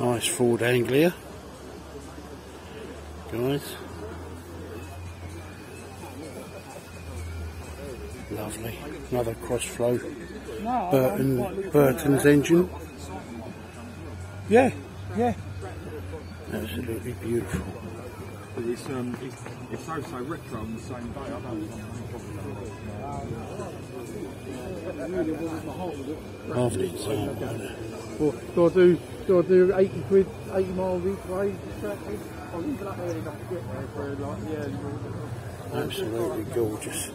Nice Ford Anglia. Guys. Lovely. Another crossflow. Burton, Burton's engine. Yeah, yeah. Absolutely beautiful. But it's, um, it's, it's so, so retro on the same day. I don't Lovely example. Well, do I do, do I do 80 quid, 80 miles each way? Absolutely gorgeous.